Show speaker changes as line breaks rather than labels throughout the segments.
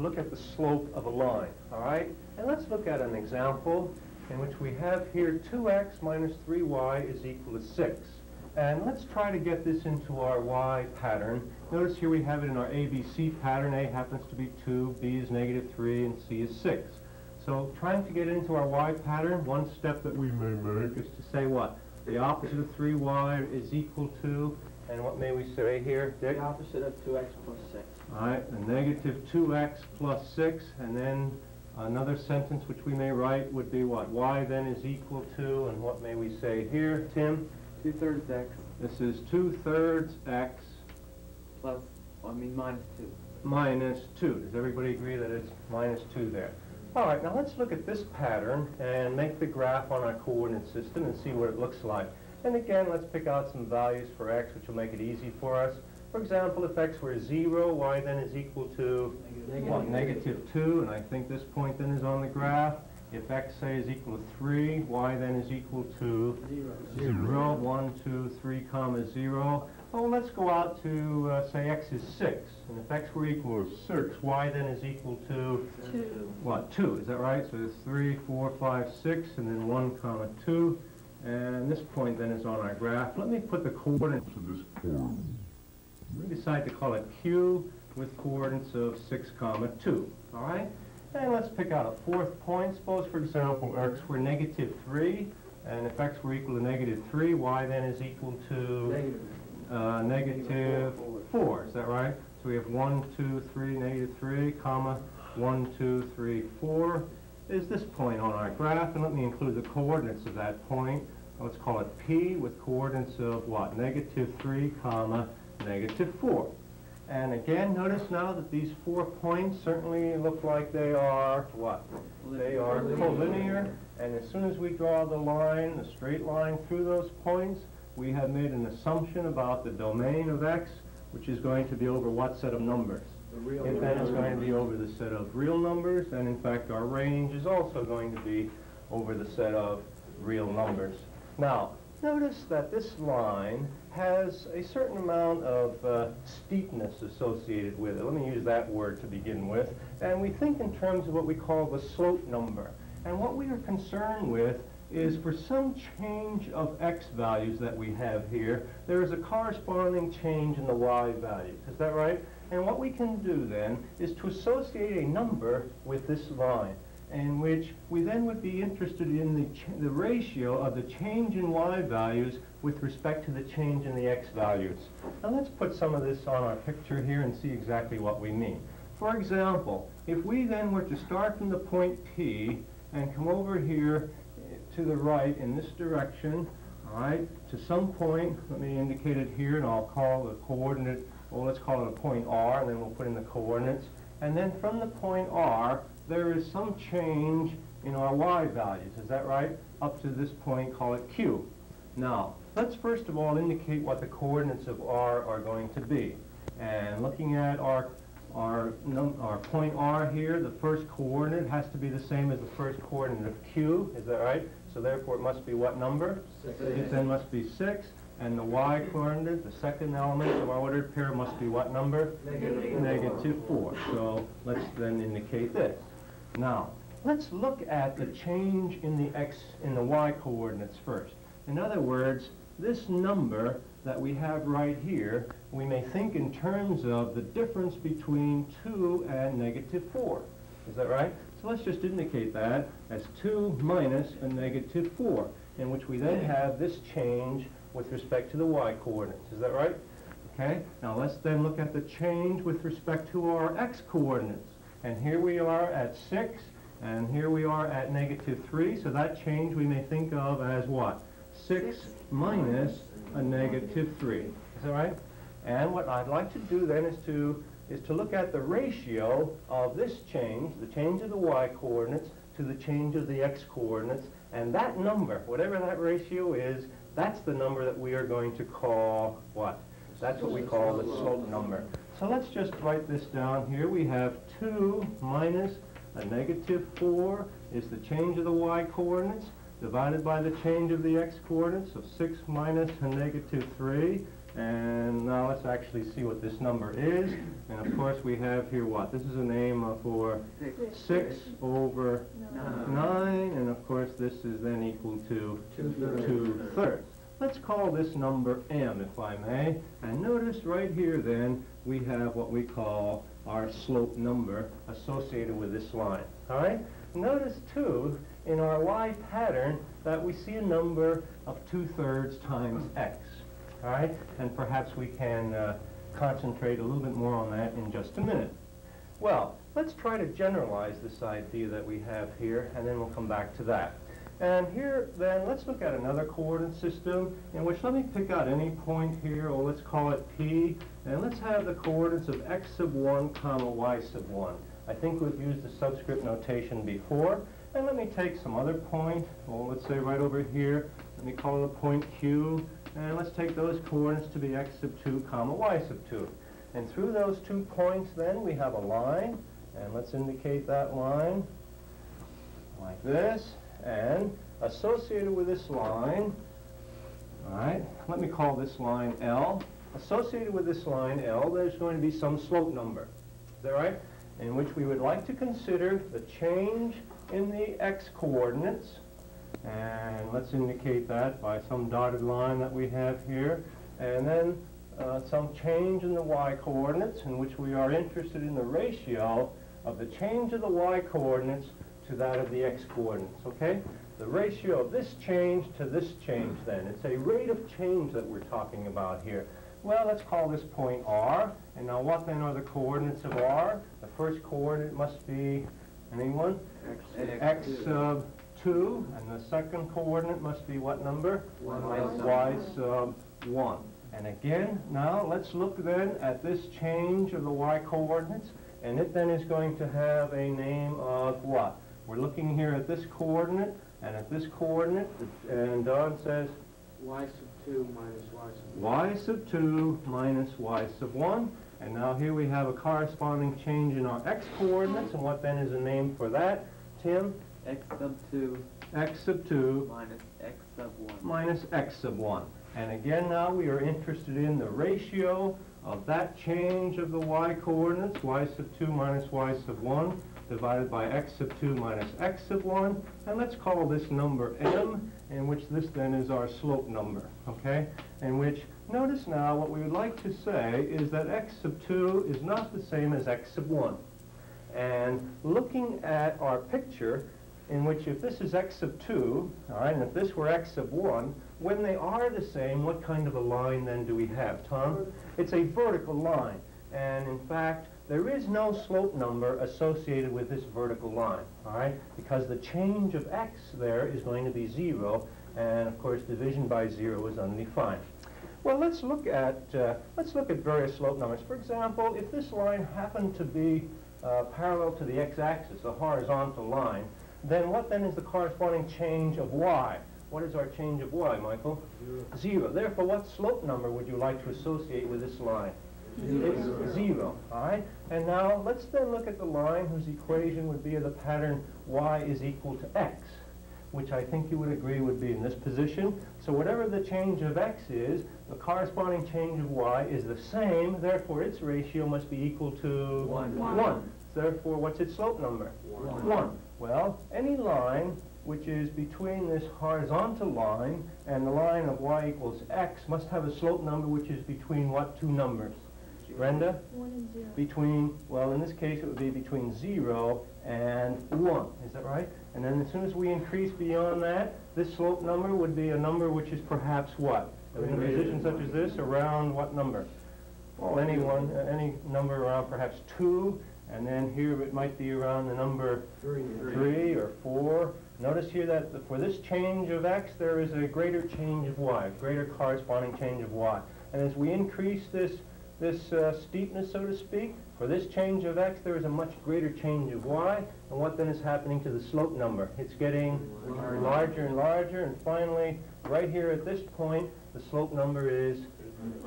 look at the slope of a line, all right? And let's look at an example in which we have here 2x minus 3y is equal to 6. And let's try to get this into our y pattern. Notice here we have it in our ABC pattern. A happens to be 2, B is negative 3, and C is 6. So trying to get into our y pattern, one step that we may make is to say what? The opposite of 3y is equal to, and what may we say here?
The opposite of 2x plus 6.
All right, a negative 2x plus 6, and then another sentence which we may write would be what? y then is equal to, and what may we say here, Tim?
2 thirds x
This is 2 thirds x
plus, I mean minus 2.
minus 2. Does everybody agree that it's minus 2 there? All right, now let's look at this pattern and make the graph on our coordinate system and see what it looks like. And again, let's pick out some values for x, which will make it easy for us. For example, if x were 0, y then is equal to
Negative.
what, negative 2, and I think this point then is on the graph. If x, say, is equal to 3, y then is equal to
0.
0, 1, 2, 3, comma 0. Well, let's go out to, uh, say, x is 6. And if x were equal to 6, y then is equal to,
Two.
what, 2, is that right? So it's 3, 4, 5, 6, and then 1, comma 2. And this point then is on our graph. Let me put the coordinates of this point. We decide to call it q with coordinates of 6, comma 2. All right? And let's pick out a fourth point. Suppose, for example, x were negative 3. And if x were equal to negative 3, y then is equal to
Negative.
uh, negative 4. Is that right? So we have 1, 2, 3, negative 3, comma, 1, 2, 3, 4 is this point on our graph. And let me include the coordinates of that point. Let's call it P with coordinates of what? Negative 3, comma, negative 4. And again, notice now that these four points certainly look like they are what? They are collinear, and as soon as we draw the line, the straight line through those points, we have made an assumption about the domain of x, which is going to be over what set of numbers?
The real
It then is going to be over the set of real numbers, and in fact, our range is also going to be over the set of real numbers. Now, notice that this line has a certain amount of uh, steepness associated with it. Let me use that word to begin with. And we think in terms of what we call the slope number. And what we are concerned with is for some change of x values that we have here, there is a corresponding change in the y values. Is that right? And what we can do then is to associate a number with this line in which we then would be interested in the, the ratio of the change in y values with respect to the change in the x values. Now let's put some of this on our picture here and see exactly what we mean. For example, if we then were to start from the point P and come over here eh, to the right in this direction, all right, to some point, let me indicate it here, and I'll call the coordinate, well, let's call it a point R, and then we'll put in the coordinates. And then from the point R, there is some change in our y values, is that right? Up to this point, call it Q. Now, let's first of all indicate what the coordinates of R are going to be. And looking at our, our, num our point R here, the first coordinate has to be the same as the first coordinate of Q, is that right? So therefore it must be what number?
Six.
It then must be 6. And the y coordinate, the second element of our ordered pair must be what number?
Negative.
Negative 4. So let's then indicate this. Now, let's look at the change in the x, in the y coordinates first. In other words, this number that we have right here, we may think in terms of the difference between 2 and negative 4. Is that right? So let's just indicate that as 2 minus a negative 4, in which we then have this change with respect to the y coordinates. Is that right? Okay, now let's then look at the change with respect to our x coordinates. And here we are at 6, and here we are at negative 3, so that change we may think of as what? 6 minus a negative 3. Is that right? And what I'd like to do then is to, is to look at the ratio of this change, the change of the y coordinates, to the change of the x coordinates, and that number, whatever that ratio is, that's the number that we are going to call what? That's what we call the slope number. So let's just write this down here. We have 2 minus a negative 4 is the change of the y coordinates divided by the change of the x coordinates of 6 minus a negative 3. And now let's actually see what this number is. And of course, we have here what? This is a name for
Six.
6 over
Nine.
9, and of course, this is then equal to
Two-thirds.
2 thirds. Let's call this number m, if I may. And notice right here, then, we have what we call our slope number associated with this line. All right? Notice, too, in our y pattern, that we see a number of 2 thirds times x. All right? And perhaps we can uh, concentrate a little bit more on that in just a minute. Well, let's try to generalize this idea that we have here, and then we'll come back to that. And here, then, let's look at another coordinate system in which let me pick out any point here, or let's call it P, and let's have the coordinates of x sub 1 comma y sub 1. I think we've used the subscript notation before. And let me take some other point, well, let's say right over here, let me call it a point Q, and let's take those coordinates to be x sub 2 comma y sub 2. And through those two points, then, we have a line, and let's indicate that line like this. And associated with this line, all right, let me call this line L. Associated with this line L, there's going to be some slope number. Is that right? In which we would like to consider the change in the x coordinates. And let's indicate that by some dotted line that we have here. And then uh, some change in the y coordinates in which we are interested in the ratio of the change of the y coordinates to that of the x coordinates, okay? The ratio of this change to this change then. It's a rate of change that we're talking about here. Well, let's call this point R. And now what then are the coordinates of R? The first coordinate must be, anyone? X sub 2. And the second coordinate must be what number?
One.
Y sub 1. And again, now let's look then at this change of the y coordinates. And it then is going to have a name of what? We're looking here at this coordinate and at this coordinate. And Don says
Y sub two minus Y sub
y sub 2 minus y sub 1. And now here we have a corresponding change in our x coordinates. And what then is the name for that? Tim?
X sub two
x sub 2
minus X sub one.
minus x sub 1. And again now we are interested in the ratio of that change of the y coordinates, y sub 2 minus y sub 1, divided by x sub 2 minus x sub 1. And let's call this number m, in which this then is our slope number, okay? In which, notice now, what we would like to say is that x sub 2 is not the same as x sub 1. And looking at our picture, in which if this is x sub 2, all right, and if this were x sub 1, when they are the same, what kind of a line then do we have, Tom? It's a vertical line. And in fact, there is no slope number associated with this vertical line, all right? Because the change of x there is going to be 0, and of course division by 0 is undefined. Well, let's look at uh, let's look at various slope numbers. For example, if this line happened to be uh, parallel to the x-axis, a horizontal line, then what then is the corresponding change of y? What is our change of y, Michael? Zero. Zero. Therefore, what slope number would you like to associate with this line? It's zero, all right? And now let's then look at the line whose equation would be of the pattern y is equal to x, which I think you would agree would be in this position. So whatever the change of x is, the corresponding change of y is the same, therefore its ratio must be equal to
One.
One. Therefore, what's its slope number?
One.
One. Well, any line which is between this horizontal line and the line of y equals x must have a slope number which is between what two numbers? Brenda?
One and zero.
Between, well, in this case, it would be between 0 and 1. Is that right? And then as soon as we increase beyond that, this slope number would be a number which is perhaps what? In a position such as this, around what number? Well, any one, uh, any number around perhaps 2, and then here it might be around the number
Three.
3 or 4. Notice here that the- for this change of x, there is a greater change of y, a greater corresponding change of y. And as we increase this, this uh, steepness, so to speak, for this change of x, there is a much greater change of y. And what then is happening to the slope number? It's getting larger and larger, and finally, right here at this point, the slope number is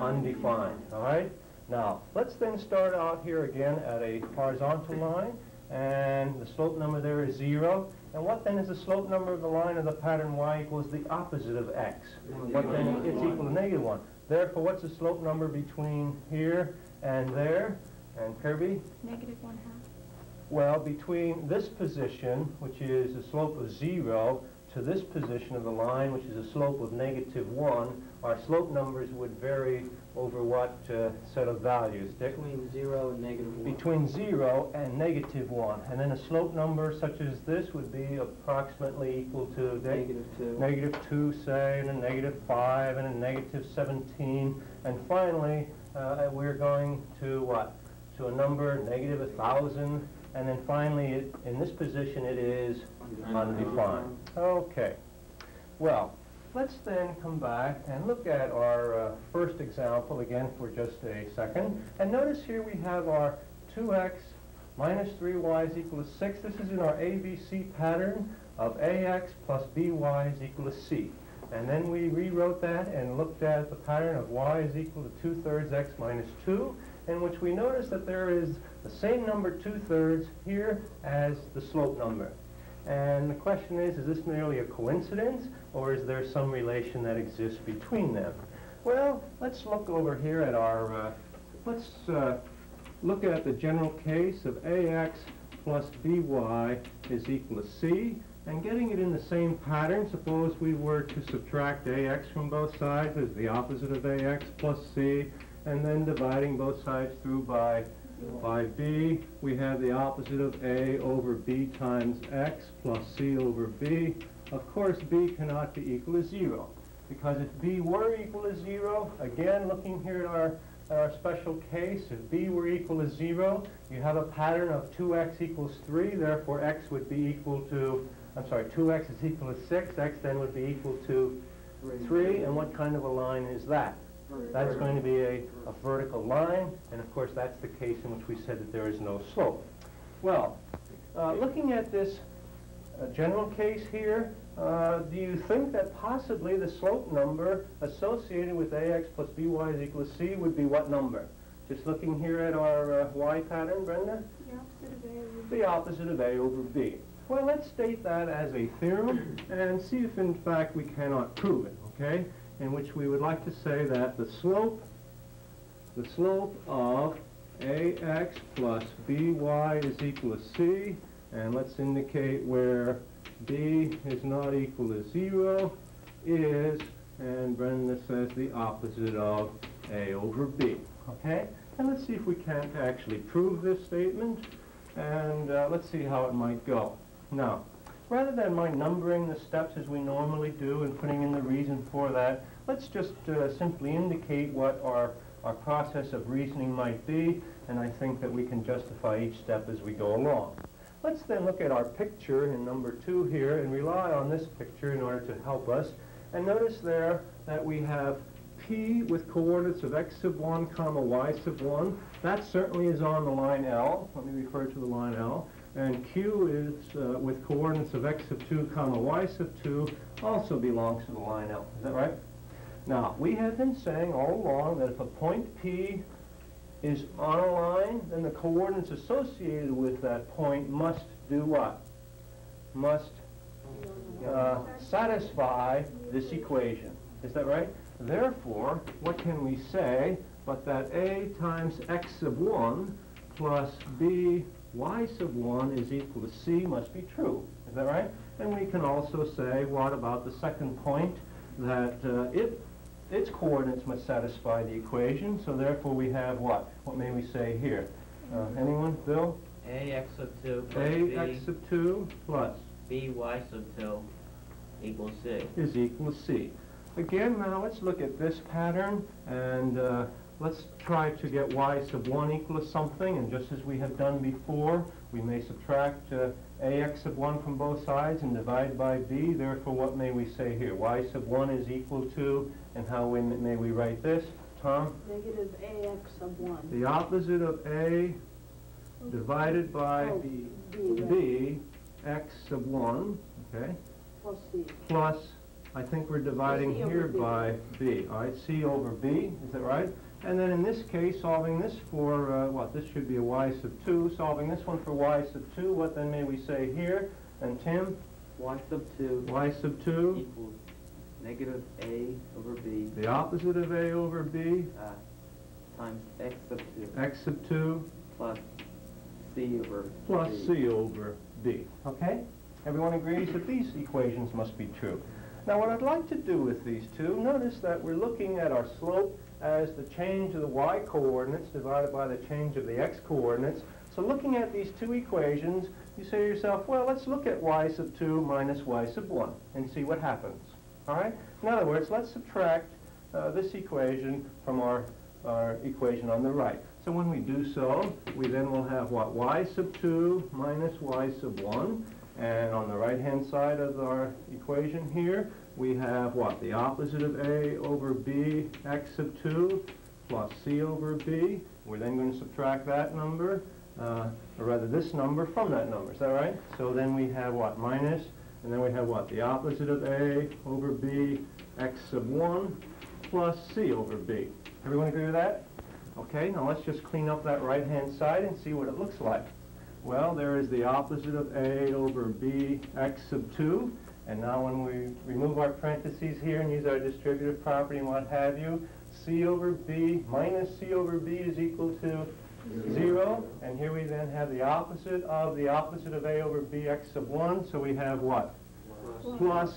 undefined, all right? Now, let's then start out here again at a horizontal line, and the slope number there is zero. And what then is the slope number of the line of the pattern y equals the opposite of x? What then, it's equal to negative one. Therefore, what's the slope number between here and there? And Kirby?
Negative one half.
Well, between this position, which is a slope of zero, to this position of the line, which is a slope of negative one, our slope numbers would vary over what uh, set of values, Dick?
Between zero and negative one.
Between zero and negative one. And then a slope number such as this would be approximately equal to,
Negative two.
Negative two, say, and a negative five, and a negative 17. And finally, uh, we're going to what? To a number, negative a thousand. And then finally, it, in this position, it is undefined. Okay. Well, let's then come back and look at our uh, first example again for just a second. And notice here we have our 2x minus 3y is equal to 6. This is in our ABC pattern of ax plus by is equal to c. And then we rewrote that and looked at the pattern of y is equal to 2 thirds x minus 2, in which we notice that there is the same number 2 thirds here as the slope number. And the question is, is this merely a coincidence, or is there some relation that exists between them? Well, let's look over here at our, uh, let's uh, look at the general case of ax plus by is equal to c, and getting it in the same pattern, suppose we were to subtract ax from both sides as the opposite of ax plus c, and then dividing both sides through by by b, we have the opposite of a over b times x plus c over b. Of course, b cannot be equal to 0, because if b were equal to 0, again, looking here at our, at our special case, if b were equal to 0, you have a pattern of 2x equals 3, therefore x would be equal to, I'm sorry, 2x is equal to 6, x then would be equal to 3, and what kind of a line is that? That's going to be a, a vertical line, and of course that's the case in which we said that there is no slope. Well, uh, looking at this uh, general case here, uh, do you think that possibly the slope number associated with ax plus by is equal to c would be what number? Just looking here at our uh, y pattern, Brenda?
The opposite of A over
The opposite of a over b. Well, let's state that as a theorem and see if in fact we cannot prove it, okay? In which we would like to say that the slope, the slope of ax plus by is equal to c, and let's indicate where b is not equal to 0 is, and Brenda says the opposite of a over b. Okay? And let's see if we can't actually prove this statement, and uh, let's see how it might go. Now, rather than my numbering the steps as we normally do and putting in the reason for that, let's just uh, simply indicate what our, our process of reasoning might be, and I think that we can justify each step as we go along. Let's then look at our picture in number two here and rely on this picture in order to help us. And notice there that we have p with coordinates of x sub 1 comma y sub 1. That certainly is on the line L. Let me refer to the line L and q is uh, with coordinates of x sub 2 comma y sub 2 also belongs to the line L. Is that right? Now, we have been saying all along that if a point P is on a line, then the coordinates associated with that point must do what? Must uh, satisfy this equation. Is that right? Therefore, what can we say but that a times x sub 1 plus b y sub 1 is equal to c must be true. Is that right? And we can also say, what about the second point, that uh, it, its coordinates must satisfy the equation, so therefore we have what? What may we say here? Uh, anyone? Bill?
A x sub 2 plus
a
b,
x sub 2 plus
b y sub 2 equals c.
is equal to c. Again, now let's look at this pattern, and uh, Let's try to get y sub 1 equal to something, and just as we have done before, we may subtract uh, ax sub 1 from both sides and divide by b. Therefore, what may we say here? y sub 1 is equal to, and how we, may we write this? Tom?
Negative ax sub 1.
The opposite of a divided by
Oh,
b,
B, right.
x sub 1, okay,
Plus C.
plus, I think we're dividing here by b. All right, c over b, is that right? And then in this case, solving this for, uh, what, this should be a y sub 2. Solving this one for y sub 2, what then may we say here? And Tim,
Y sub two
y sub 2
equals negative A over B,
the opposite of A over B,
uh, times x sub two,
x sub 2,
plus C over
plus
B.
C over D. Okay? Everyone agrees that these equations must be true. Now what I'd like to do with these two, notice that we're looking at our slope as the change of the y coordinates divided by the change of the x coordinates. So looking at these two equations, you say to yourself, well, let's look at y sub 2 minus y sub 1 and see what happens. All right? In other words, let's subtract uh, this equation from our, our equation on the right. So when we do so, we then will have what? y sub 2 minus y sub 1. And on the right-hand side of our equation here, we have what? The opposite of a over b, x sub 2, plus c over b. We're then going to subtract that number, uh, or rather this number, from that number. Is that right? So then we have what? Minus, and then we have what? The opposite of a over b, x sub 1, plus c over b. Everyone agree with that? Okay, now let's just clean up that right-hand side and see what it looks like. Well, there is the opposite of a over b, x sub 2. And now when we remove our parentheses here and use our distributive property and what have you, c over b minus c over b is equal to 0. And here we then have the opposite of the opposite of a over b, x sub 1. So we have what? Plus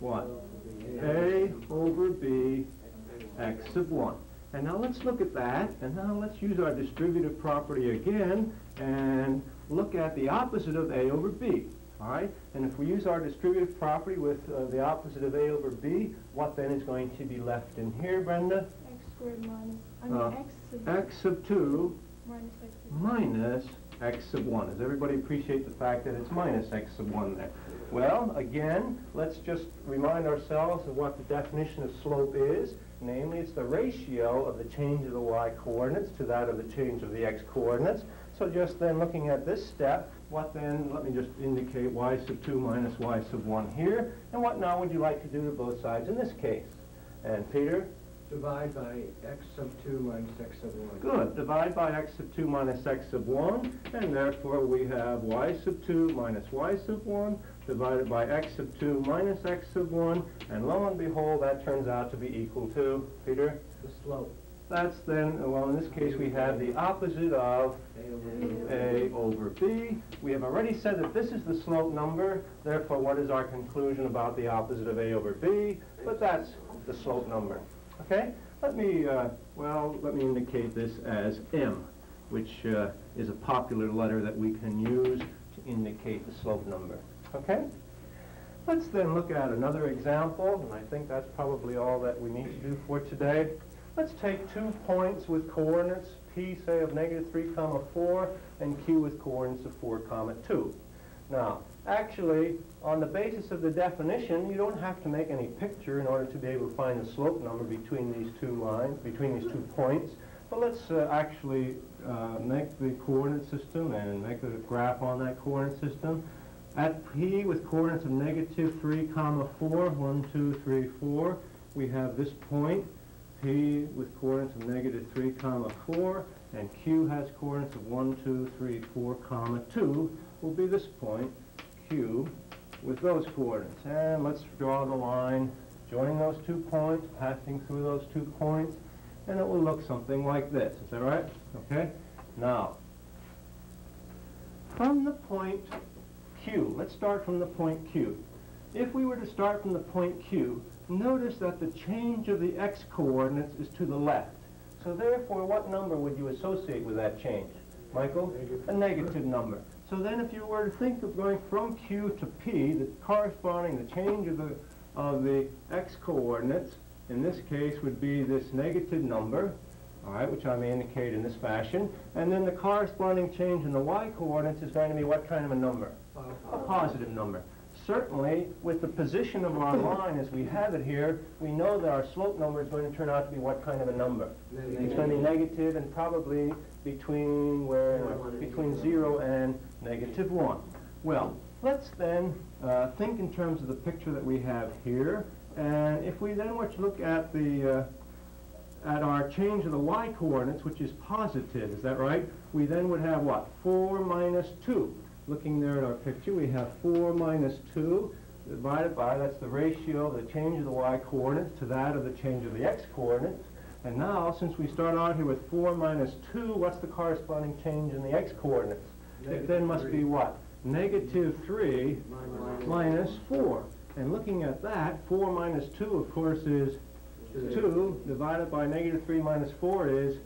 what? a over b, x sub 1. And now let's look at that, and now let's use our distributive property again and look at the opposite of a over b. All right? And if we use our distributive property with uh, the opposite of a over b, what then is going to be left in here, Brenda?
X squared minus, I mean,
Uh,
X sub.
x sub 2
Minus X sub.
minus x sub 1. Does everybody appreciate the fact that it's minus x sub 1 there? Well, again, let's just remind ourselves of what the definition of slope is. Namely, it's the ratio of the change of the y coordinates to that of the change of the x coordinates. So just then looking at this step, what then, let me just indicate y sub 2 minus y sub 1 here. And what now would you like to do to both sides in this case? And Peter?
Divide by x sub 2 minus x sub 1.
Good. Divide by x sub 2 minus x sub 1, and therefore we have y sub 2 minus y sub 1 divided by x sub 2 minus x sub 1, and lo and behold, that turns out to be equal to, Peter?
The slope.
That's then, well, in this case, we have the opposite of
A over B.
We have already said that this is the slope number, therefore what is our conclusion about the opposite of a over b? But that's the slope number, okay? Let me, uh, well, let me indicate this as m, which uh, is a popular letter that we can use to indicate the slope number, okay? Let's then look at another example, and I think that's probably all that we need to do for today. Let's take two points with coordinates, p, say, of negative 3 comma 4, and q with coordinates of 4 comma 2. Now, actually, on the basis of the definition, you don't have to make any picture in order to be able to find the slope number between these two lines, between these two points. But let's uh, actually uh, make the coordinate system and make a graph on that coordinate system. At p with coordinates of negative 3 comma 4, 1, 2, 3, 4, we have this point, p with coordinates of negative 3 comma 4, and q has coordinates of 1, 2, 3, 4 comma 2, will be this point, q, with those coordinates. And let's draw the line joining those two points, passing through those two points, and it will look something like this. Is that right? Okay? Now, from the point Q, let's start from the point Q. If we were to start from the point Q, notice that the change of the x coordinates is to the left. So therefore, what number would you associate with that change? Michael? A negative number. So then if you were to think of going from Q to P, the corresponding, the change of the, of the x coordinates, in this case would be this negative number, all right, which I may indicate in this fashion, and then the corresponding change in the y coordinates is going to be what kind of a number? A positive number. Certainly, with the position of our line as we have it here, we know that our slope number is going to turn out to be what kind of a number? It's going to be negative and probably between where, between 0 and negative 1. Well, let's then uh, think in terms of the picture that we have here, and if we then were to look at the uh, at our change of the y coordinates, which is positive, is that right? We then would have what? 4 minus 2. Looking there at our picture, we have 4 minus 2. divided by, that's the ratio of the change of the y-coordinates to that of the change of the x-coordinates. And now, since we start out here with 4 minus 2, what's the corresponding change in the x-coordinates? It then must be what? Negative 3
Minus-
minus 4. And looking at that, 4 minus 2, of course, is 2, divided by negative 3 minus 4 is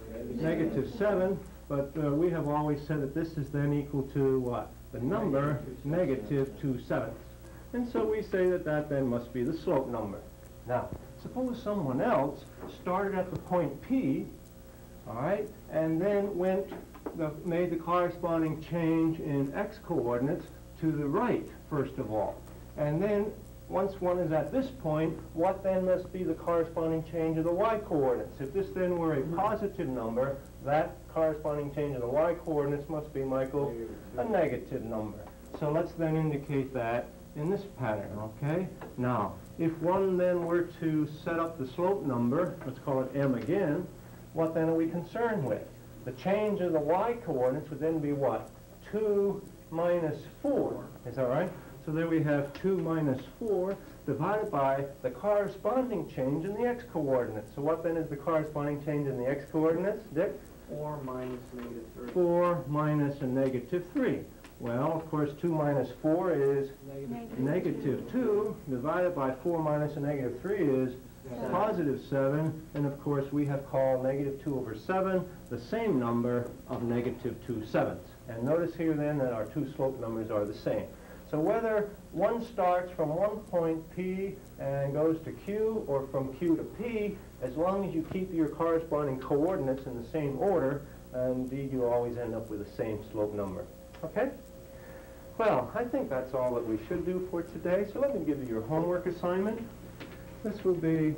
negative 7, but uh, we have always said that this is then equal to what? The number negative 2 sevenths. And so we say that that then must be the slope number. Now, suppose someone else started at the point P, all right, and then went, the, made the corresponding change in x coordinates to the right, first of all. And then, once one is at this point, what then must be the corresponding change of the y coordinates? If this then were a positive number, that corresponding change in the y coordinates must be, Michael, a negative number. So let's then indicate that in this pattern, okay? Now, if one then were to set up the slope number, let's call it m again, what then are we concerned with? The change of the y-coordinates would then be what? 2 minus 4, is that right? So there we have 2 minus 4 divided by the corresponding change in the x-coordinates. So what then is the corresponding change in the x-coordinates, Dick?
Four minus negative three.
4 minus a negative 3. Well, of course, 2 minus 4 is
Negative.
negative 2, divided by 4 minus a negative 3 is
Seven.
positive 7, and of course, we have called negative 2 over 7 the same number of negative 2 sevenths. And notice here then that our two slope numbers are the same. So whether one starts from one point P and goes to Q, or from Q to P, as long as you keep your corresponding coordinates in the same order, indeed you always end up with the same slope number. Okay? Well, I think that's all that we should do for today, so let me give you your homework assignment. This will be